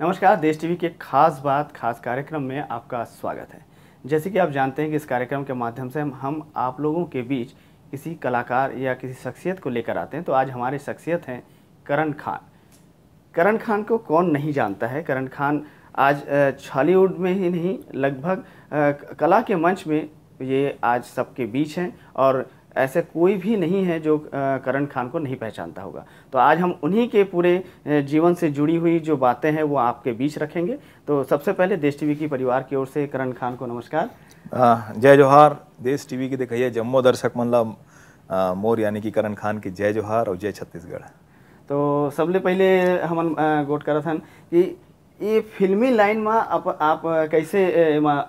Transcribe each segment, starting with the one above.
नमस्कार, देश टीवी के खास बात, खास कार्यक्रम में आपका स्वागत है। जैसे कि आप जानते हैं कि इस कार्यक्रम के माध्यम से हम आप लोगों के बीच किसी कलाकार या किसी शख्सियत को लेकर आते हैं तो आज हमारे शख्सियत हैं करण खान। करण खान को कौन नहीं जानता है? करण खान आज छॉलीवुड में ही नहीं, लगभग कला के मंच में ये आज सबके बीच हैं और ऐसे कोई भी नहीं है जो करण खान को नहीं पहचानता होगा। तो आज हम उन्हीं के पूरे जीवन से जुड़ी हुई जो बातें हैं वो आपके बीच रखेंगे। तो सबसे पहले देश टीवी की परिवार की ओर से करण खान को नमस्कार। जय जोहार। देश टीवी की दिखाइए जम्मो दर्शक मनला आ, मोर यानी कि करण खान की जय जोहार और जय छत्तीसगढ़। तो सबले पहले हमन गोट करत हन कि ये फिल्मी लाइन में आप आप कैसे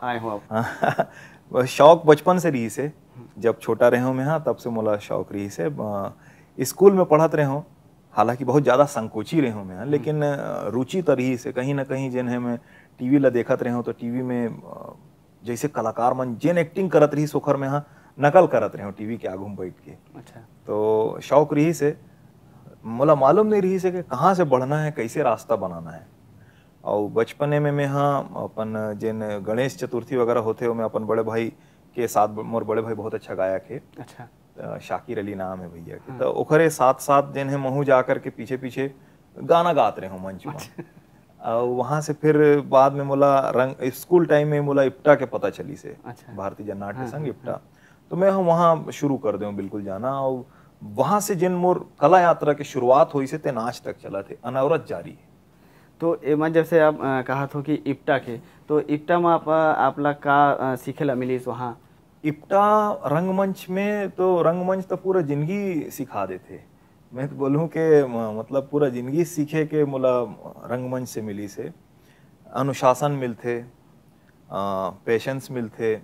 आए हो आप? शौक बचपन से रही से। जब छोटा रहे हूँ मैं हाँ तब से मोला शौक रही से। स्कूल में पढ़त रहे हूँ हालाँकि बहुत ज़्यादा संकोची रहे हूँ मैं हाँ, लेकिन रुचि तो रही से। कहीं ना कहीं जिन है मैं टीवी ला देखत रहे हूँ तो टीवी में जैसे कलाकार मन जिन एक्टिंग करत रही सोखर में हाँ नकल करत रहे हूँ टीवी के आगू में बैठ के। अच्छा। तो शौक रही से मोला मालूम नहीं रही से कि कहाँ से बढ़ना है कैसे रास्ता बनाना है। और बचपने में मैं हाँ अपन जिन गणेश चतुर्थी वगैरह होते हो मैं अपन बड़े भाई के साथ मोर बड़े भाई बहुत अच्छा गायक है अच्छा। शाकिर अली नाम है भैया के। तो ओखरे साथ साथ जिन है महू जा कर के पीछे पीछे गाना गात रहे हूँ मंच में। और वहाँ से फिर बाद में मोला रंग स्कूल टाइम में मोला इप्टा के पता चली से अच्छा। भारतीय जननाट्य हाँ, संघ इप्टा। तो मैं वहाँ शुरू कर दूँ बिल्कुल जाना। और वहाँ से जिन मोर कला यात्रा की शुरुआत हुई से ते नाच तक चला थे अनवरत जारी। है तो एमा जैसे आप कहा हो कि इप्टा के तो इप्टा में आप आप ला का सीखेला मिलीस वहाँ? इप्टा रंगमंच में तो रंगमंच तो पूरा ज़िंदगी सिखा देते। मैं तो बोलूँ कि मतलब पूरा ज़िंदगी सीखे के मोला रंगमंच से मिली से। अनुशासन मिलते पेशेंस मिलते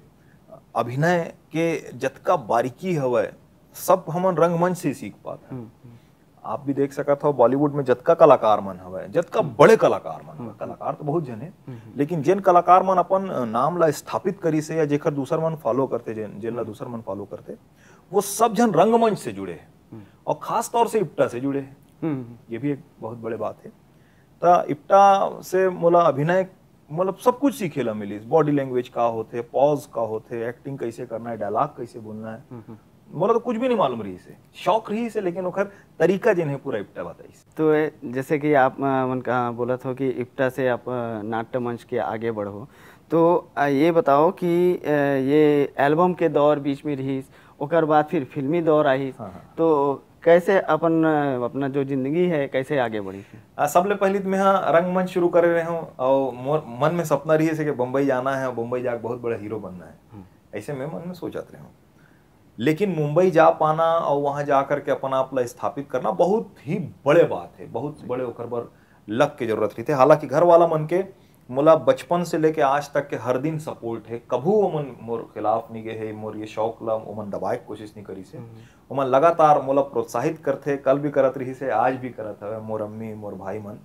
अभिनय के जतका बारीकी हवय सब हमन रंगमंच से सीख पाते हैं। आप भी देख सकत हो बॉलीवुड में जतका कलाकार मन हवे जतका बड़े कलाकार मन कलाकार तो बहुत जने लेकिन जिन कलाकार मन अपन नाम ला स्थापित करी से या जेकर दूसर मन फॉलो करते जिन जिन ला दूसर मन फॉलो करते वो सब जन रंगमंच से जुड़े हैं और खास तौर से इप्टा से जुड़े हैं। हम्म, ये भी एक बहुत बड़े बात है। तो इप्टा से मोला अभिनय मतलब सब कुछ सीखे ला मिली। बॉडी लैंग्वेज का होते पॉज का होते एक्टिंग कैसे करना है डायलॉग कैसे बोलना है। मोला तो कुछ भी नहीं मालूम रही से शौक रही से लेकिन ओखर तरीका जिन्हें पूरा इप्टा बताई तो जैसे कि आप मन कहा बोला था कि इप्टा से आप नाट्य मंच के आगे बढ़ो। तो ये बताओ कि ये एल्बम के दौर बीच में रही ओकर बाद फिर फिल्मी दौर आई। हाँ, हाँ। तो कैसे अपन अपना जो ज़िंदगी है कैसे आगे बढ़ी? सबले पहले तो मैं हाँ रंगमंच शुरू कर रहे हूँ और मोर मन में सपना रही है कि बम्बई जाना है और बम्बई जाकर बहुत बड़ा हीरो बनना है। ऐसे मैं मन में सोचत रहे हूँ। लेकिन मुंबई जा पाना और वहाँ जा करके अपना आप ला स्थापित करना बहुत ही बड़े बात है बहुत बड़े ओकर बर लक के ज़रूरत रही थे। हालाँकि घर वाला मन के मोला बचपन से लेके आज तक के हर दिन सपोर्ट है। कभू ओमन मोर खिलाफ नहीं गए है मोर ये शौक ला ओमन दबाए के कोशिश नहीं करी से। ओमन लगातार मोला प्रोत्साहित करते कल भी करत रही से आज भी करत हवे मोर अम्मी मोर भाई मन।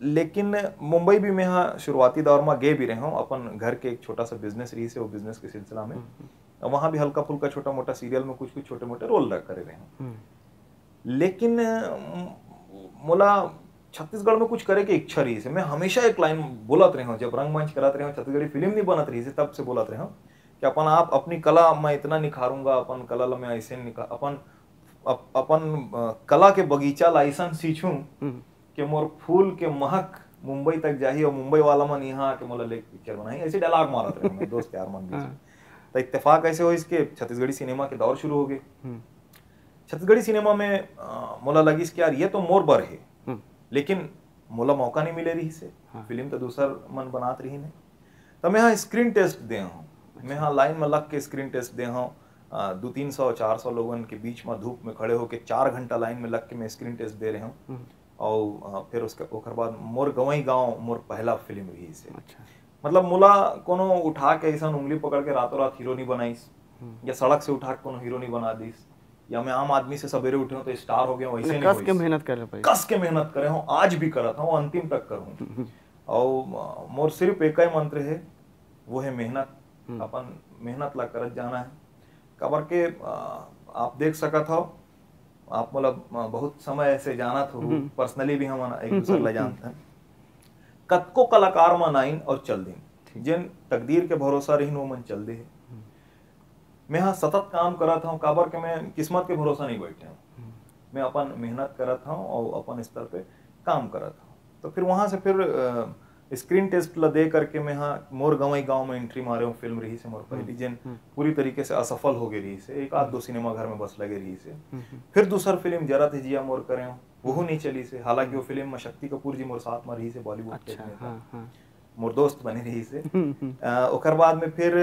लेकिन मुंबई भी मैं शुरुआती दौर में गे भी रहे हूँ। अपन घर के एक छोटा सा बिज़नेस रही से वो बिज़नेस के सिलसिला में। और वहाँ भी हल्का फुल्का छोटा मोटा सीरियल में कुछ कुछ छोटे मोटे रोल करे रहे हूँ। लेकिन मोला छत्तीसगढ़ में कुछ करे के इच्छा रही से मैं हमेशा एक लाइन बोलत रहे हूँ जब रंगमंच करात रहे हूँ छत्तीसगढ़ी फ़िल्म नहीं बनत रही से तब से बोलत रहे हूँ कि अपन आप अपनी कला मैं इतना निखारूँगा अपन कला ला मैं ऐसे निखा अपन अप, अपन कला के बगीचा ला ऐसा सींचूं कि मोर फूल के महक मुंबई तक जाही और मुंबई वाला मन यहाँ आके मोला ले पिक्चर बनाई ऐसे डायलॉग मारत रहे दोस्त यार मन में। तो इत्तेफाक ऐसे हो इसके छत्तीसगढ़ी सिनेमा के दौर शुरू हो गए। छत्तीसगढ़ी सिनेमा में मोला लगी कि यार ये तो मोर बर है। लेकिन मोला मौका नहीं मिले रही से फ़िल्म तो दूसर मन बनात रही नहीं। तो मैं यहाँ स्क्रीन टेस्ट दे हूँ। मैं यहाँ लाइन में लग के स्क्रीन टेस्ट दे हूँ। दो तीन सौ चार सौ लोगन के बीच में धूप में खड़े होके चार घंटा लाइन में लग के मैं स्क्रीन टेस्ट दे रहे हूँ। और फिर उसके ओकर बाद मोर गवई गाँव मोर पहला फ़िल्म रही से अच्छा। मतलब मोला कोनो उठा के ऐसा उंगली पकड़ के रातों रात हीरो नहीं बनाईस या सड़क से उठा के कोनो हीरो नहीं बना दीस या मैं आम आदमी से सवेरे उठे हूँ तो स्टार हो गया वैसे नहीं कस के मेहनत करे पड़ी कस के मेहनत करे हूँ आज भी करत हूँ अंतिम तक करूँ। और मोर सिर्फ़ एक ही मंत्र है वो है मेहनत। अपन मेहनत ला करत जाना है। काबर के आप देख सकत हो आप मतलब बहुत समय ऐसे जाना हो पर्सनली भी हम एक दूसरे ला जानते हैं। कतको कलाकार मन आइन और चल दिन जिन तकदीर के भरोसा रही वो मन चल दे। मैं हाँ सतत काम करत हूँ काबर के मैं किस्मत के भरोसा नहीं बैठे हूँ। मैं अपन मेहनत करत हूँ और अपन स्तर पे काम करत हूँ तो फिर वहाँ से फिर स्क्रीन टेस्ट ला दे करके मैं हाँ मोर गवई गाँव में एंट्री मारे हूँ फ़िल्म रही से मोर पहली जिन पूरी तरीके से असफल हो गई रही से। एक आध दो सिनेमा घर में बस लगे रही से। फिर दूसर फ़िल्म जरा थे जिया मोर करे हूँ। वो नहीं चली से हालाँकि वो फ़िल्म में शक्ति कपूर जी मोर साथ में रही से बॉलीवुड अच्छा हाँ हाँ। मोर दोस्त बने रही से अ, ओकर बाद में फिर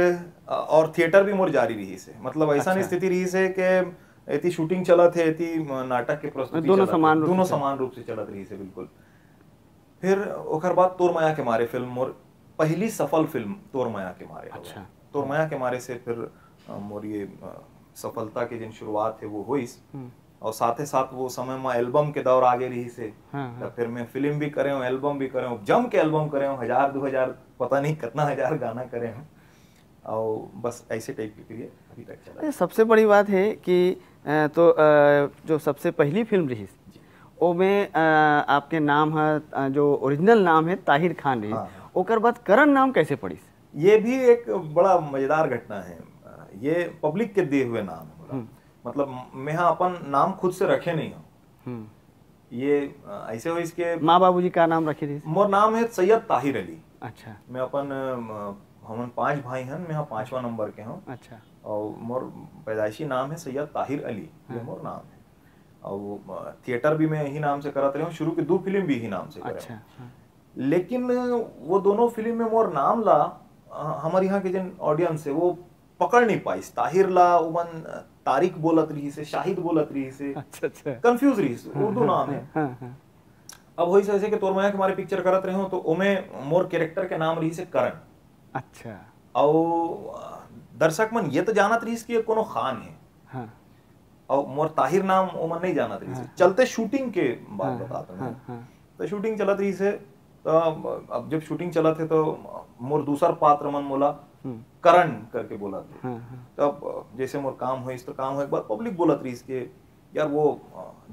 और थिएटर भी मोर जारी रही से मतलब ऐसा अच्छा। स्थिति रही से कि एती शूटिंग चलत है एती नाटक के प्रस्तुति दोनों समान रूप दोनों से। समान रूप से चलत रही से बिल्कुल। फिर ओकर बाद तोर माया के मारे फ़िल्म मोर पहली सफल फ़िल्म तोर माया के मारे। अच्छा। तोर माया के मारे से फिर मोर ये सफलता की जिन शुरुआत है वो हुई और साथे साथ वो समय में एल्बम के दौर आगे रही से। हाँ, तो फिर मैं फ़िल्म भी करे हूँ एल्बम भी करे हूँ जम के एल्बम करे हूँ हज़ार दो हज़ार पता नहीं कितना हज़ार गाना करे हूँ। और बस ऐसे टाइप की क्रिया अभी तक चला। सबसे बड़ी बात है कि तो जो सबसे पहली फ़िल्म रही वो में आपके नाम है जो ओरिजिनल नाम है ताहिर खान रही। हाँ। ओकर बाद करण नाम कैसे पड़ी? ये भी एक बड़ा मज़ेदार घटना है। ये पब्लिक के दिए हुए नाम है। मोरा। मतलब मैं अपन नाम खुद से रखे नहीं हूँ। हम्म। ये ऐसे हो इसके माँ बाबूजी का नाम रखी थी? मोर नाम है सैयद ताहिर अली। अच्छा। मैं अपन हमन पाँच भाई हैं मैं पांचवा नंबर के हूँ। अच्छा। और मोर पैदाइशी नाम है सैयद ताहिर अली ये मोर नाम है। और थिएटर भी मैं यही नाम से करत रहा हूँ शुरू की दो फ़िल्म भी यही नाम से करे अच्छा हाँ। लेकिन वो दोनों फ़िल्म में मोर नाम ला हमारे यहाँ के जिन ऑडियंस है वो पकड़ नहीं पाई। ताहिर ला उमन तारिक बोलत रही से शाहिद बोलत रही से। अच्छा अच्छा। कंफ्यूज रही से। उर्दू नाम है। हाँ हाँ अब वही से ऐसे कि तोर माया के हमारे पिक्चर करत रहे हो तो ओमे मोर कैरेक्टर के नाम रही से करण। अच्छा। और दर्शक मन ये तो जानत रही कि ये कोनो खान है। हाँ। और मोर ताहिर नाम ओमन नहीं जानत रही चलते शूटिंग के बात हाँ, बताता हाँ, हाँ। तो शूटिंग चलत रही से तो अब जब शूटिंग चलत है तो मोर दूसर पात्र मन मोला हम्म, करण करके बोला थे। हाँ हाँ। तब जैसे मोर काम हुई तो काम हुए के बाद पब्लिक बोला रही के यार वो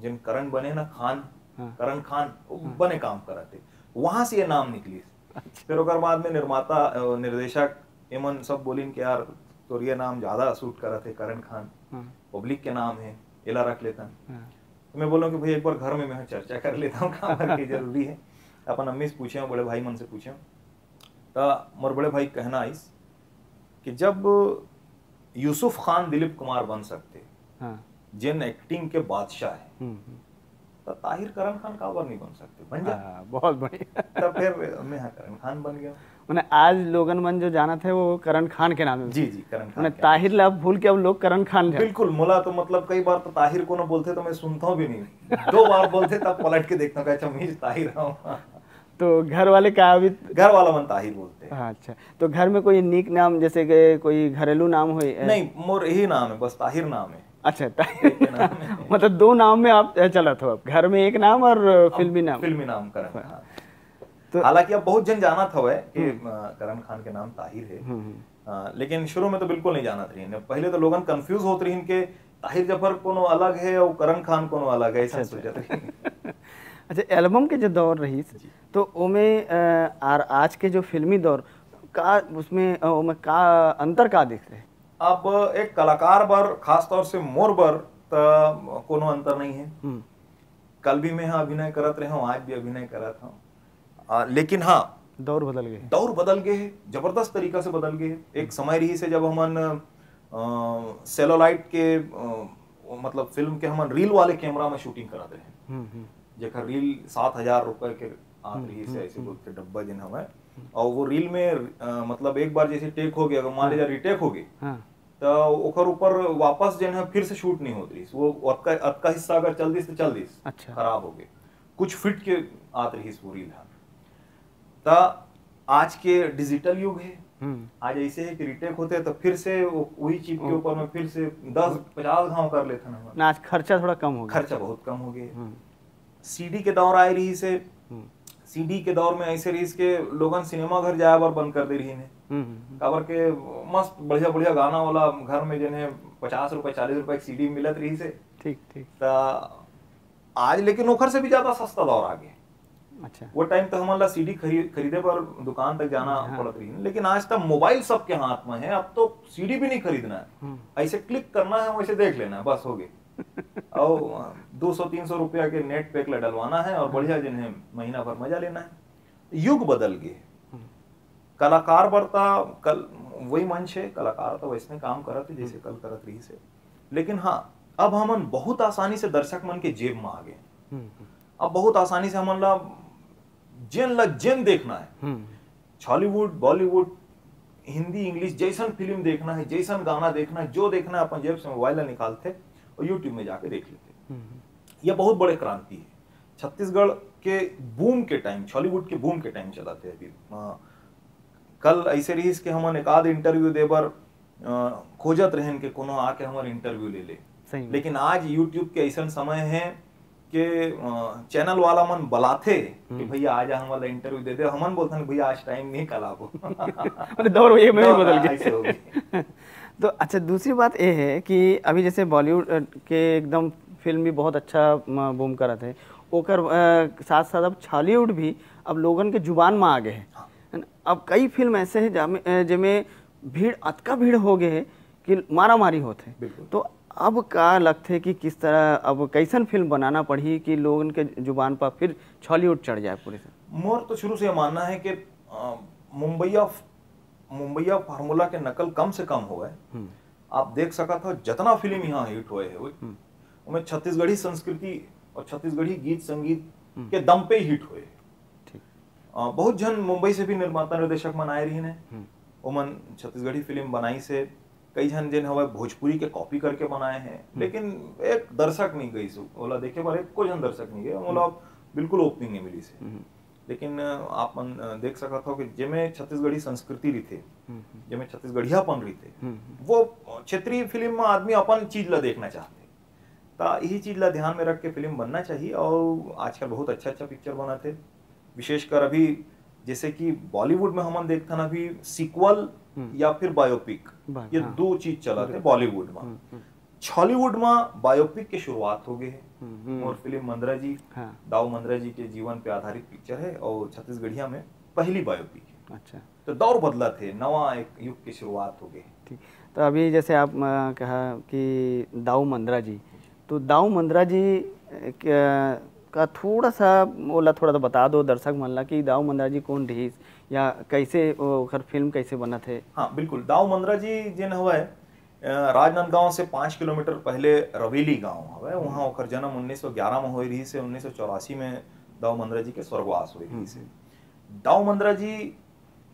जिन करण बने ना खान हाँ। करण खान वो बने काम करत थे। वहाँ से ये नाम निकली। फिर ओकर बाद में निर्माता निर्देशक एमन सब बोलिन कि यार तोर ये नाम ज़्यादा सूट करत है करण खान। हाँ। पब्लिक के नाम है एला रख लेता। हाँ। तो मैं बोला कि भाई एक बार घर में मैं चर्चा कर लेता हूँ काम पर की ज़रूरी है। अपन अम्मी से पूछे बड़े भाई मन से पूछे तो मोर बड़े भाई कहना आइस कि जब यूसुफ खान दिलीप कुमार बन सकते हाँ। जिन एक्टिंग के बादशाह है हम्म, हम्म। तो ताहिर करण खान काबर नहीं बन सकते? बन जा। हाँ, बहुत बढ़िया। तब फिर मैं हाँ करण खान बन गया। मैंने आज लोगन मन जो जाना थे वो करण खान के नाम जी जी करण खान ताहिर ला भूल के अब लोग करण खान बिल्कुल मुला तो मतलब कई बार तो ताहिर को ना बोलते तो मैं सुनता हूँ भी नहीं। दो बार बोलते तब पलट के देखता हूँ अच्छा मैं ताहिर हूँ तो घर वाले का अभी घर वाला मन ताहिर बोलते हैं। हाँ, अच्छा। तो घर में कोई निक नाम जैसे कि कोई घरेलू नाम हो नहीं मोर यही नाम है बस ताहिर नाम है। अच्छा ताहिर मतलब दो नाम में आप चला था अब घर में एक नाम और फिल्मी नाम। फिल्मी नाम करण खान तो- हालाँकि अब बहुत जन जाना था वह कि अ, करण खान के नाम ताहिर है। हम्म, हम्म। लेकिन शुरू में तो बिल्कुल नहीं जानत रही पहले तो लोगन कंफ्यूज होत रही कि ताहिर ज़फ़र कोनो अलग है और करण खान कोनो अलग है ऐसा सोचत रही अच्छा एल्बम के जो दौर रही तो ओमे आर आज के जो फिल्मी दौर का उसमें ओमे का अंतर का दिख रहे अब एक कलाकार बर खास तौर से मोर बर त कोनो अंतर नहीं है। हम्म, कल भी मैं यहाँ अभिनय करत रहा हूँ आज भी अभिनय करत हूँ लेकिन हाँ दौर बदल गए। दौर बदल गए है ज़बरदस्त तरीका से बदल गए है। एक समय रही से जब हमन सेलोलाइट के अ, मतलब फ़िल्म के हमन रील वाले कैमरा में शूटिंग करत रहे हम्म, हम्म, जेकर रील सात हज़ार रुपए के आत रही से ऐसे बोल के डब्बा जिन हमें और वो रील में अ, मतलब एक बार जैसे टेक हो गया अगर मान लीजिए रिटेक हो। गई हाँ। तो ओकर ऊपर वापस जो है फिर से शूट नहीं होत। वो अतका अतका हिस्सा अगर चल दिस तो चल दिस। अच्छा। खराब हो गए कुछ फिट के आत रही वो रील है तो आज के डिजिटल युग है। हम्म, आज ऐसे है कि रिटेक होते हैं तो फिर से वही चीज़ के ऊपर में फिर से दस पचास घाव कर लेते हैं ना आज खर्चा थोड़ा कम हो गया। खर्चा बहुत कम हो गया। हम्म, सीडी के दौर आए रही से हम्म, सीडी के दौर में ऐसे रही के लोगन सिनेमा घर जाए बार बंद कर दे रही ने हम्म, हम्म, काबर के मस्त बढ़िया बढ़िया गाना वाला घर में जने पचास रुपए चालीस रुपए की सीडी मिलत रही से। ठीक ठीक। त आज लेकिन ओखर से भी ज़्यादा सस्ता दौर आ गया। अच्छा। वो टाइम तो हमन ला सीडी खरीद खरीदे पर दुकान तक जाना हाँ। पड़त रही लेकिन आज तक मोबाइल सबके हाथ में है अब तो सीडी भी नहीं खरीदना है। हम्म, ऐसे क्लिक करना है वैसे देख लेना है बस हो गए और दो सौ तीन सौ रुपया के नेट पैक ला डलवाना है और बढ़िया जिन्हें महीना भर मज़ा लेना है। युग बदल गए। हम्म, कलाकार बरता कल वही मंच है कलाकार तो वैसने काम करत जैसे कल करत रही से। लेकिन हाँ अब हमन बहुत आसानी से दर्शक मन के जेब में आ गए। हम्म, हम्म, अब बहुत आसानी से हमन ला जेन ला जेन देखना है। हम्म, हॉलीवुड बॉलीवुड हिंदी इंग्लिश जैसन फ़िल्म देखना है जैसन गाना देखना है जो देखना है अपन जेब से मोबाइल निकालते। और यूट्यूब में जाके देख लेते हम्म, यह बहुत बड़े क्रांति है। छत्तीसगढ़ के बूम के टाइम हॉलीवुड के बूम के टाइम चलाते अभी। कल ऐसे रही कि हमन एक आध इंटरव्यू देबर आ, खोजत रहन के कोनो आके हमार इंटरव्यू ले ले। लेकिन आज यूट्यूब के ऐसा समय है कि चैनल वाला मन बुलाथे कि भैया आज हमारा इंटरव्यू दे दे। हमन बोलते भैया आज टाइम नहीं कल अरे दौर ये में बदल हो गए गई। तो अच्छा दूसरी बात ये है कि अभी जैसे बॉलीवुड के एकदम फ़िल्म भी बहुत अच्छा बूम करत है ओकर साथ साथ अब हॉलीवुड भी अब लोगन के ज़ुबान में आ गए हैं। है? अब कई फ़िल्म ऐसे हैं जामे जिनमें भीड़ अतका भीड़ हो गए है कि मारा मारी होते तो अब का लगते कि किस तरह अब कैसन फ़िल्म बनाना पड़ी कि लोगन के ज़ुबान पर फिर छॉलीवुड चढ़ जाए पूरे से मोर तो शुरू से मानना है कि मुंबई मुंबईया मुंबईया फार्मूला के नकल कम से कम हुआ है हम्म, आप देख सकत हो जितना फ़िल्म यहाँ हिट हुए है उनमें छत्तीसगढ़ी संस्कृति और छत्तीसगढ़ी गीत संगीत के दम पे हिट हुए बहुत जन मुंबई से भी निर्माता निर्देशक मन आए रही ने हम्म, ओमन छत्तीसगढ़ी फ़िल्म बनाई से कई जन जिन हवा भोजपुरी के कॉपी करके बनाए हैं। लेकिन एक दर्शक नहीं गई सु ओला देखे बार एक को जन दर्शक नहीं गए ओला बिल्कुल ओपनिंग नहीं मिली से हम्म, लेकिन आप मन देख सकत था कि जेमे छत्तीसगढ़ी संस्कृति रही थे हम्म, जेमे छत्तीसगढ़ियापन रही थे हम्म, वो क्षेत्रीय फ़िल्म में आदमी अपन चीज़ ला देखना चाहते तो यही चीज़ ला ध्यान में रख के फ़िल्म बनना चाहिए और आजकल बहुत अच्छा अच्छा पिक्चर बनाते विशेषकर अभी जैसे कि बॉलीवुड में हम देखते ना अभी सीक्वल या फिर बायोपिक ये हाँ। दो चीज़ चला थे बॉलीवुड में। हम्म, हम्म, में बायोपिक की शुरुआत हो गई है। हम्म, हम्म, और फ़िल्म मंदरा जी हाँ। दाऊ मंदरा जी के जीवन पे आधारित पिक्चर है और छत्तीसगढ़िया में पहली बायोपिक है। अच्छा। तो दौर बदला थे नवा एक युग की शुरुआत हो गई ठीक। तो अभी जैसे आप कहा कि दाऊ मंद्रा जी तो दाऊ मंद्रा जी का थोड़ा सा बोला थोड़ा सा बता दो दर्शक मन ला कि दाऊ मंद्रा जी कौन रहीस या कैसे फ़िल्म कैसे बना थे हाँ बिल्कुल। दाऊ मंदरा जी जिन हवे अ, राजनांदगांव से पाँच किलोमीटर पहले रवेली गाँव हवे वहाँ ओकर जन्म 1911 में होई रही से 1984 में दाऊ मंदरा जी के स्वर्गवास हुई रही से। दाऊ मंदरा जी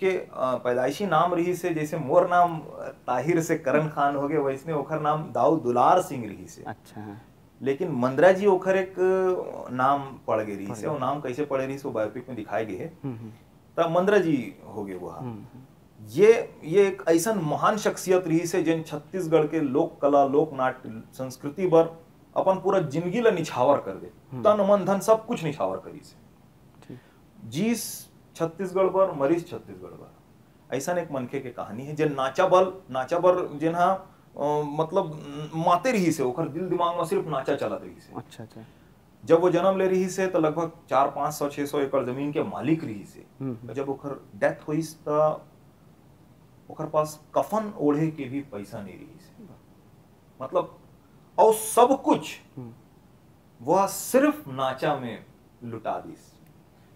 के पैदाइशी नाम रही से जैसे मोर नाम ताहिर से करण खान हो गए वैसने ओकर नाम दाऊ दुलार सिंह रही से। अच्छा। हाँ लेकिन मंदरा जी ओकर एक नाम पड़ गई रही से वो नाम कैसे पड़े रही से वो बायोपिक में दिखाए गए। है हम्म, हम्म, तब मंदरा जी हो गए वहाँ। हम्म, ये ये एक ऐसा महान शख्सियत रही से जिन छत्तीसगढ़ के लोक कला लोक नाट्य संस्कृति पर अपन पूरा ज़िंदगी ला निछावर कर दे। तन मन धन सब कुछ निछावर करी से। जीस छत्तीसगढ़ पर मरीज़ छत्तीसगढ़ पर ऐसा एक मनखे के कहानी है जिन नाचा बल नाचा बर जिन हा मतलब माते रही से ओकर दिल दिमाग में सिर्फ़ नाचा चलत रही से। अच्छा अच्छा। जब वो जन्म ले रही से तो लगभग चार पाँच सौ छह सौ एकड़ ज़मीन के मालिक रही से। हम्म, जब ओकर डेथ हुई तो ओकर पास कफन ओढ़े के भी पैसा नहीं रही मतलब और सब कुछ हम्म, वह सिर्फ़ नाचा में लुटा दीस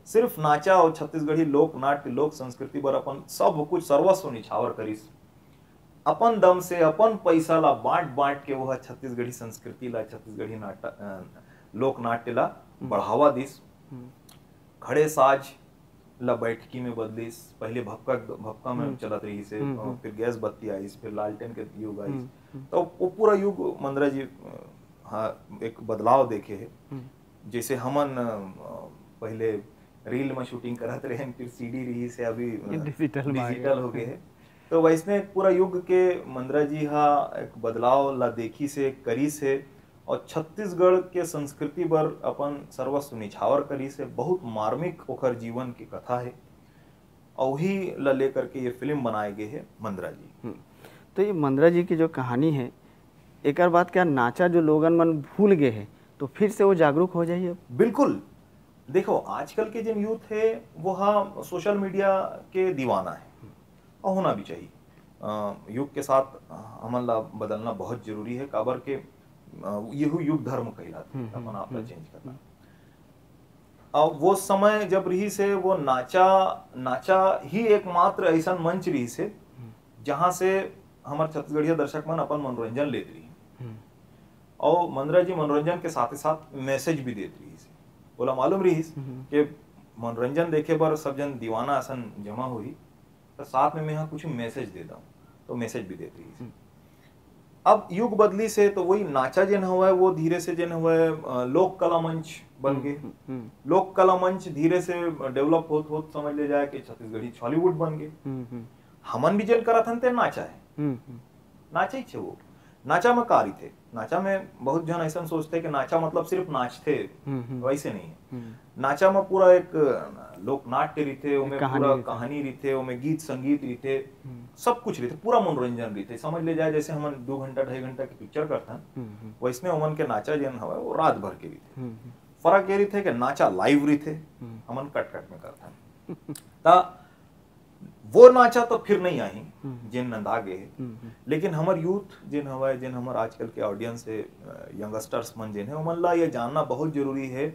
सिर्फ़ नाचा और छत्तीसगढ़ी लोक नाट्य लोक संस्कृति पर अपन सब कुछ सर्वस्व निछावर करीस। अपन दम से अपन पैसा ला बांट बांट के वह छत्तीसगढ़ी संस्कृति ला छत्तीसगढ़ी नाटक लोक नाट्य ला बढ़ावा दिस। हम्म, खड़े साज ला बैठकी में बदलिस पहले भपका भपका में चलत रही से हम्म, फिर गैस बत्ती आईस फिर लालटेन के युग आईस। हम्म, तो वो पूरा युग मंदरा जी हाँ एक बदलाव देखे है। हम्म, जैसे हमन पहले रील में शूटिंग करत रहे फिर सीडी रही से अभी डिजिटल डिजिटल हो गए है। तो वैसने पूरा युग के मंदरा जी हा एक बदलाव ला देखी से करी से और छत्तीसगढ़ के संस्कृति पर अपन सर्वस्व निछावर करी से बहुत मार्मिक ओकर जीवन की कथा है। और वही ला लेकर के ये फ़िल्म बनाए गए है मंदरा जी। हम्म। तो ये मंद्रा जी की जो कहानी है एक बात क्या नाचा जो लोगन मन भूल गए हैं तो फिर से वो जागरूक हो जाइए। बिल्कुल। देखो आजकल के जिन यूथ है वो हाँ सोशल मीडिया के दीवाना है और होना भी चाहिए। युग के साथ हमला बदलना बहुत ज़रूरी है। काबर के युग धर्म कहलाते हैं अपन आपला चेंज करना। अब वो समय जब रही से वो नाचा नाचा ही एकमात्र ऐसा मंच रही से जहाँ से हमारे छत्तीसगढ़िया दर्शक मन अपन मनोरंजन लेते रही और मंदरा जी मनोरंजन के साथ ही साथ मैसेज भी देते रही से बोला मालूम रही कि मनोरंजन देखे बर सब जन दीवाना असन जमा हुई तो साथ में मैं यहाँ कुछ मैसेज देता हूँ। तो मैसेज भी देती रही अब युग बदली से तो वही नाचा जिन हुआ है वो धीरे से जिन हुआ है लोक कला मंच बन गए। लोक कला मंच धीरे से डेवलप होत होत समझ ले जाए कि छत्तीसगढ़ी हॉलीवुड बन गए। हमन भी जेल करा हन ते नाचा है। नाचा ही छे वो। नाचा में कारी थे। नाचा में बहुत जन ऐसा सोचते हैं कि नाचा मतलब सिर्फ़ नाचते वैसे नहीं है। नाचा में पूरा एक लोक नाट्य रीते पूरा। कहानी रीते गीत संगीत रीते सब कुछ रीते पूरा मनोरंजन रीते। समझ ले जाए जैसे हमन दो घंटा ढाई घंटा की पिक्चर करथन वैसने ओमन के नाचा जन हवा वो रात भर के रीते। फ़र्क ये रीते कि नाचा लाइव रीते हमन कट कट में करथन। ता वो नाचा तो फिर नहीं आई जिन नंदा गए लेकिन हमर यूथ जिन हवा जिन हमर आजकल के ऑडियंस है यंगस्टर्स मन जिन है ओमन ला ये जानना बहुत ज़रूरी है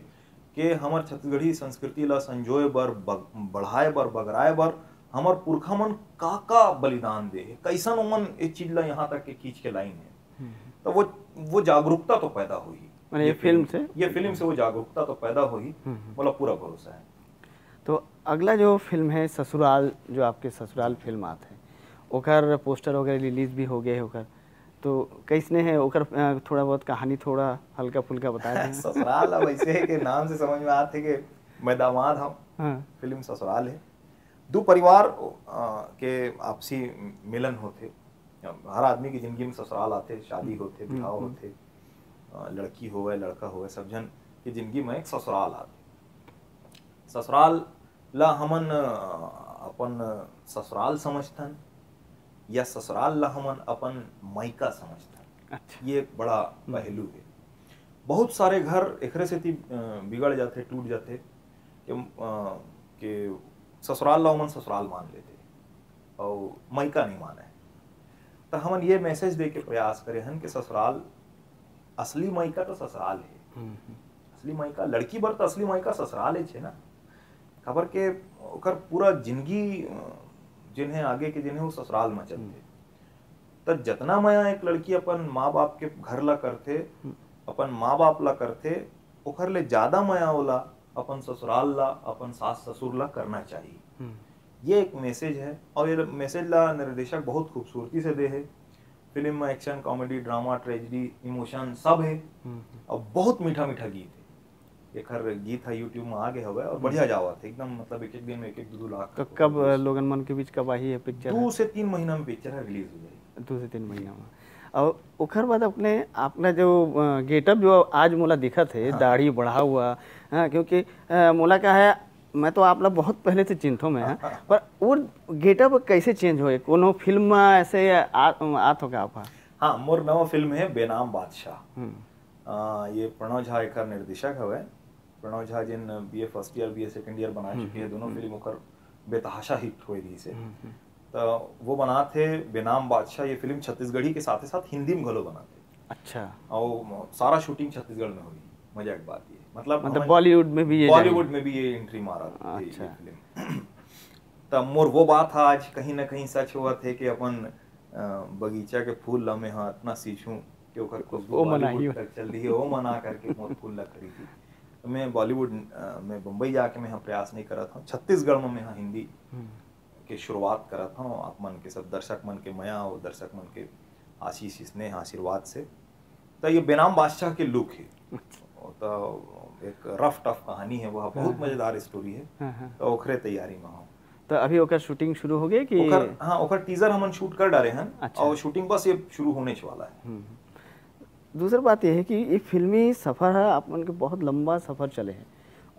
कि हमर छत्तीसगढ़ी संस्कृति ला संजोए बर बढ़ाए बर बगराए बर हमर पुरखा मन का का बलिदान दे है। कैसन ओमन ये चीज़ ला यहाँ तक के खींच के लाइन है। तो वो वो जागरूकता तो पैदा हुई। ये फ़िल्म से? ये फ़िल्म से वो जागरूकता तो पैदा हुई। बोला पूरा भरोसा है। तो अगला जो फ़िल्म है ससुराल जो आपके ससुराल फ़िल्म आते हैं ओकर पोस्टर वगैरह रिलीज़ भी हो गए ओकर। तो कैसने है ओकर थोड़ा बहुत कहानी थोड़ा हल्का फुल्का बता दें। ससुराल अब ऐसे है कि नाम से समझ में आते कि मैं दामाद हम हाँ। फ़िल्म ससुराल है। दो परिवार के आपसी मिलन होते। हर आदमी की ज़िंदगी में ससुराल आते शादी होते बिहाव होते लड़की हो लड़का हो सब जन की ज़िंदगी में एक ससुराल आते। ससुराल ला हमन अपन ससुराल समझथन या ससुराल ला हमन अपन मायका समझथन। अच्छा। ये एक बड़ा पहलू है। बहुत सारे घर एकरे से ती अ, बिगड़ जाते टूट जाते कि कि ससुराल ला हमन ससुराल मान लेते और मायका नहीं माने। तो हमन ये मैसेज दे के प्रयास करे हन कि ससुराल असली मायका तो ससुराल है। असली मायका लड़की बर तो असली मायका ससुराल ही ना। खबर के ओकर पूरा ज़िंदगी जिन्हें आगे के जिन्हें वो ससुराल में चलते। तो जितना माया एक लड़की अपन माँ बाप के घर ला करते अपन माँ बाप ला करते ओकर ले ज़्यादा माया होला अपन ससुराल ला अपन सास ससुर ला करना चाहिए। ये एक मैसेज है और ये मैसेज ला निर्देशक बहुत खूबसूरती से दे है। फ़िल्म में action comedy drama tragedy emotion सब है। और बहुत मीठा मीठा गीत है। एकर गीत है यूट्यूब में आ गए हवे और बढ़िया जावत है एकदम मतलब एक एक दिन में एक एक दो लाख तो कब लोगन मन के बीच कब आई है पिक्चर दो से तीन महीना में पिक्चर है रिलीज़ हो जाएगी। दो से तीन महीना में। और ओकर बाद अपने अपना जो गेटअप जो आज मोला दिखत है दाढ़ी बढ़ा हुआ हाँ क्योंकि मोला क्या है मैं तो आप लोग बहुत पहले से चिंतों में है पर वो गेटअप कैसे चेंज होए? कोनो फ़िल्म में ऐसे आ, आत होगा आप? हाँ मोर नवा फ़िल्म है बेनाम बादशाह। हम्म, ये प्रणव झा एक निर्देशक हवे। प्रणव झा जिन B A first year B A second year बना चुके हैं दोनों फ़िल्म ओकर बेतहाशा हिट हुई थी से तो वो बना थे बेनाम बादशाह ये फ़िल्म छत्तीसगढ़ी के साथ ही साथ हिंदी में घलो बना थे। अच्छा। और सारा शूटिंग छत्तीसगढ़ में हुई मज़ा की बात ये। मतलब मतलब बॉलीवुड में भी ये बॉलीवुड में भी ये एंट्री मारा था अच्छा। फ़िल्म तब मोर वो बात है आज कहीं ना कहीं सच हुआ थे कि अपन बगीचा के फूल ला में हाँ इतना सींचूं कि ओकर खुशबू बॉलीवुड हो। तक चल रही है वो मना करके मोर फूल ला खरीदी तो मैं बॉलीवुड में बम्बई जाके मैं यहाँ प्रयास नहीं करा था। छत्तीसगढ़ में मैं यहाँ हिंदी हम्म, के शुरुआत करा था। आप मन के सब दर्शक मन के मया और दर्शक मन के आशीष स्नेह आशीर्वाद से। तो ये बेनाम बादशाह के लुक है। तो एक रफ टफ कहानी है। वह बहुत मज़ेदार स्टोरी है। हाँ, हाँ। तो ओखरे तैयारी में हूँ। तो अभी ओकर शूटिंग शुरू हो गई कि ओखर हाँ ओखर टीजर हमन शूट कर डाले हैं। अच्छा। और शूटिंग बस ये शुरू होने वाला है। हम्म। दूसरी बात यह है कि ये फिल्मी सफ़र है आप मन के बहुत लंबा सफ़र चले हैं।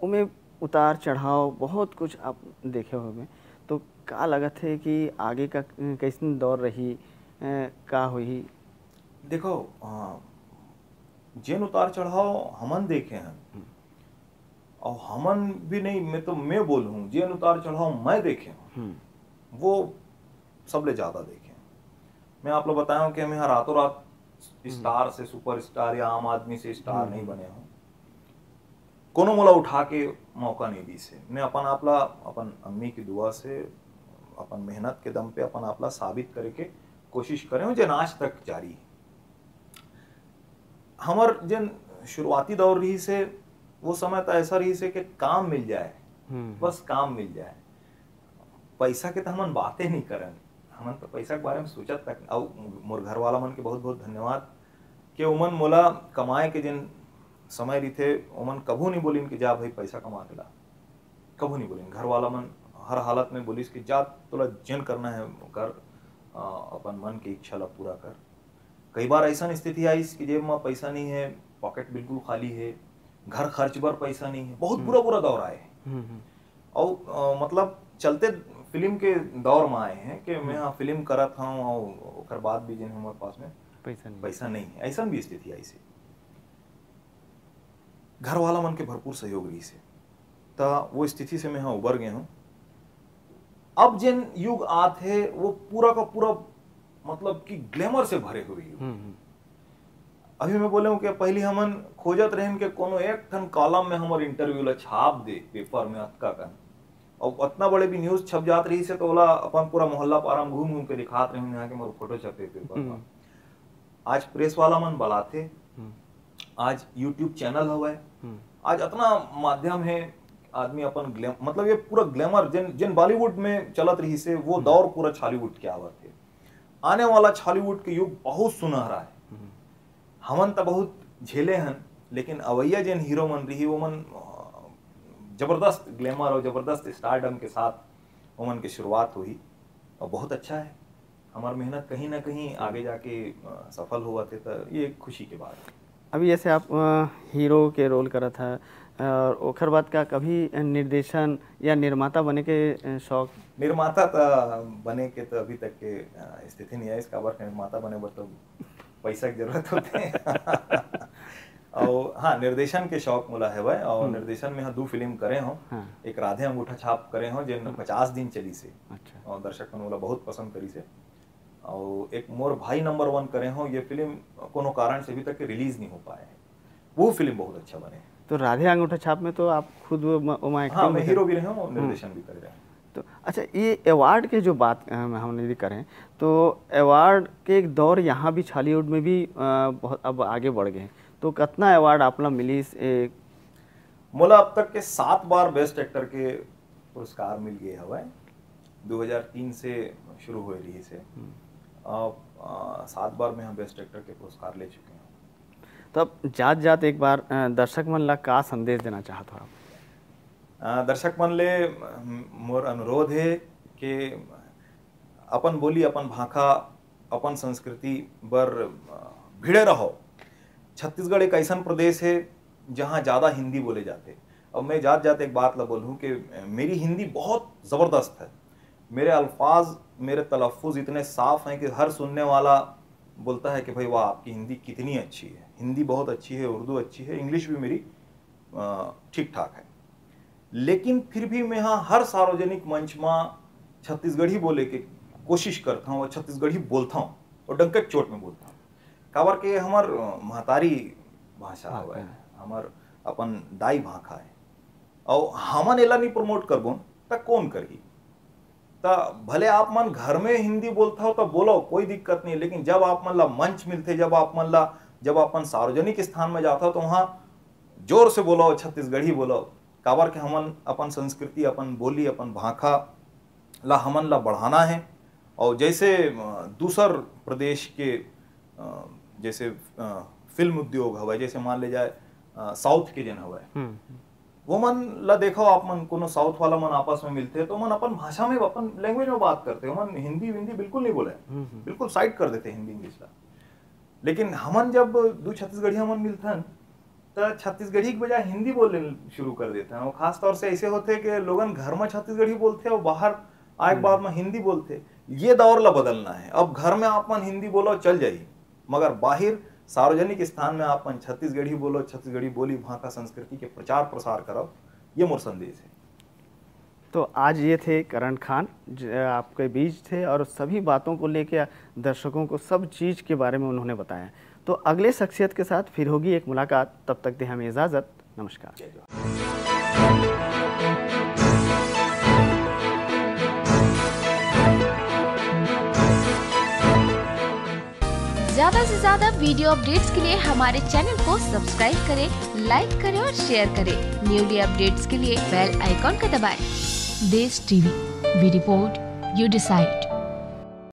उनमें उतार चढ़ाव बहुत कुछ आप देखे होंगे। तो का लगत है कि आगे का कैसन दौर रही का हुई? देखो जेन उतार चढ़ाव हमन देखे हैं और हमन भी नहीं मैं तो मैं बोलूँ जेन उतार चढ़ाव मैं देखे हूँ हम्म। वो सबले ज़्यादा देखे मैं आप लोग बताया हूँ कि हमें यहाँ रातों रात स्टार से सुपर स्टार या आम आदमी से स्टार नहीं बने हूँ कोनो मोला उठा के मौका नहीं दी से मैं अपन आपला अपन अम्मी की दुआ से अपन मेहनत के दम पे अपन आपला साबित करे के कोशिश करे हूँ जन आज तक जारी है। हमर जन शुरुआती दौर रही से वो समय तो ऐसा रही से कि काम मिल जाए। हम्म। बस काम मिल जाए। पैसा के तो हम बातें नहीं करन। हमन तो पैसा के बारे में सोचत तक और मोर घर वाला मन के बहुत बहुत धन्यवाद कि उमन मोला कमाए के जिन समय रही उमन कभू नहीं बोलिन कि जा भाई पैसा कमा के ला। कभू नहीं बोलिन। घर वाला मन हर हालत में बोलिस कि जा तोला जिन करना है कर अपन मन की इच्छा ला पूरा कर। कई बार ऐसा स्थिति आई कि जेब में पैसा नहीं है पॉकेट बिल्कुल खाली है घर खर्च पर पैसा नहीं है बहुत बुरा बुरा दौर आए। हम्म हम्म। और मतलब चलते फ़िल्म के दौर में आए हैं कि मैं हाँ फ़िल्म करत हूँ और ओकर बाद भी जिन हमारे पास में पैसा नहीं। पैसा नहीं है। ऐसा भी स्थिति आई से। घर वाला मन के भरपूर सहयोग रही से। तो वो स्थिति से मैं हाँ उबर गए हूँ। अब जिन युग आत है वो पूरा का पूरा मतलब कि ग्लैमर से भरे हुए युग। हम्म हम्म। अभी मैं बोले हूँ कि पहले हमन खोजत रहे कि कोनो एक ठन कॉलम में हमर इंटरव्यू ला छाप दे पेपर में अतका कन। और उतना बड़े भी न्यूज़ छप जात रही से तो ओला अपन पूरा मोहल्ला पारा में घूम घूम के दिखात रहे यहाँ के मोर फ़ोटो छपे पेपर हम्म। आज प्रेस वाला मन बलाते। हम्म। आज यूट्यूब चैनल हवे। हम्म। आज इतना माध्यम है आदमी अपन ग्लैम मतलब ये पूरा ग्लैमर जिन जिन बॉलीवुड में चलत रही से वो दौर पूरा छॉलीवुड के आवत है। आने वाला छॉलीवुड के युग बहुत सुनहरा है। हम्म। हमन तो बहुत झेले हन लेकिन अवैया जिन हीरो मन रही वो मन ज़बरदस्त ग्लैमर और ज़बरदस्त स्टारडम के साथ वो मन की शुरुआत हुई और बहुत अच्छा है। हमार मेहनत कहीं ना कहीं आगे जाके सफल हुआ थे तो ये एक खुशी के बात है। अभी जैसे आप हीरो के रोल करा था और ओखर बाद का कभी निर्देशन या निर्माता बने के शौक? निर्माता तो बने के तो अभी तक के स्थिति नहीं है। इसका बार निर्माता बने बर तो पैसा की ज़रूरत होती हैं। और हाँ निर्देशन के शौक मोला है वह और निर्देशन में हाँ दो फ़िल्म करे हो। हाँ। एक राधे अंगूठा छाप करे हो जिन पचास दिन चली से। अच्छा। और दर्शक मन मोला बहुत पसंद करी से। और एक मोर भाई नंबर वन करे हो ये फ़िल्म कोनो कारण से अभी तक रिलीज़ नहीं हो पाए है। वो फ़िल्म बहुत अच्छा बने। तो राधे अंगूठा छाप में तो आप खुद हाँ मैं हीरो भी रहे हूँ निर्देशन भी कर रहे। हैं तो अच्छा ये अवार्ड के जो बात हम यदि करें तो अवार्ड के एक दौर यहाँ भी छॉलीवुड में भी बहुत अब आगे बढ़ गए हैं। तो कितना अवार्ड आपला मिली एक? मोला अब तक के सात बार बेस्ट एक्टर के पुरस्कार मिल गए हवे 2003 से शुरू हुए रही से अब सात बार में हम बेस्ट एक्टर के पुरस्कार ले चुके हैं। तब जात जात एक बार दर्शक मन ला का संदेश देना चाहत हो आप? दर्शक मन ले मोर अनुरोध है कि अपन बोली अपन भाखा अपन संस्कृति बर भिड़े रहो। छत्तीसगढ़ एक ऐसा प्रदेश है जहाँ ज़्यादा हिंदी बोले जाते अब मैं जात जाते एक बात ला बोलूँ कि मेरी हिंदी बहुत ज़बरदस्त है। मेरे अल्फाज, मेरे तलफ़ुज़ इतने साफ़ हैं कि हर सुनने वाला बोलता है कि भाई वाह, आपकी हिंदी कितनी अच्छी है। हिंदी बहुत अच्छी है, उर्दू अच्छी है, इंग्लिश भी मेरी ठीक ठाक है। लेकिन फिर भी मैं यहाँ हर सार्वजनिक मंच में छत्तीसगढ़ी बोले के कोशिश करता हूँ और छत्तीसगढ़ी बोलता हूँ और डंकट चोट में बोलता हूँ। काबर के हमार महतारी भाषा भाषा। है हमार अपन दाई भाखा है। और हमन एला नहीं प्रमोट करबो त कौन करही? त भले आप मन घर में हिंदी बोलता हो तो बोलो कोई दिक्कत नहीं लेकिन जब आप मन ला मंच मिलते जब आप मन ला जब अपन सार्वजनिक स्थान में जाता हो तो वहाँ ज़ोर से बोलो छत्तीसगढ़ी बोलो काबर के हमन अपन संस्कृति अपन बोली अपन भाखा ला हमन ला बढ़ाना है। और जैसे दूसर प्रदेश के जैसे फ़िल्म उद्योग हवा जैसे मान ले जाए साउथ के जन हवा हम्म। वो मन ला देखो आप मन कोनो साउथ वाला मन आपस में मिलते हैं तो मन अपन भाषा में अपन लैंग्वेज में बात करते हैं। मन हिंदी हिंदी बिल्कुल नहीं बोले। हम्म, हम्म। बिल्कुल साइड कर देते हिंदी इंग्लिश ला। लेकिन हमन जब दो छत्तीसगढ़ी हमन मिलथन तो छत्तीसगढ़ी के बजाय हिंदी बोलने शुरू कर देते हैं। और खास तौर से ऐसे होते हैं कि लोगन घर में छत्तीसगढ़ी बोलते हैं और बाहर आए के बाद में हिंदी बोलते ये दौर ला बदलना है। अब घर में आप मन हिंदी बोलो चल जाइए। मगर बाहर सार्वजनिक स्थान में अपन छत्तीसगढ़ी बोलो छत्तीसगढ़ी बोली वहाँ का संस्कृति के प्रचार प्रसार करो ये मोर संदेश है। तो आज ये थे करण खान आपके बीच थे और सभी बातों को लेकर दर्शकों को सब चीज़ के बारे में उन्होंने बताया। तो अगले शख्सियत के साथ फिर होगी एक मुलाकात। तब तक दे हमें इजाज़त। नमस्कार। ज़्यादा से ज़्यादा वीडियो अपडेट्स के लिए हमारे चैनल को सब्सक्राइब करें, लाइक करें और शेयर करें न्यूली अपडेट्स के लिए बेल आइकॉन का दबाएँ। Desh TV, we report, you decide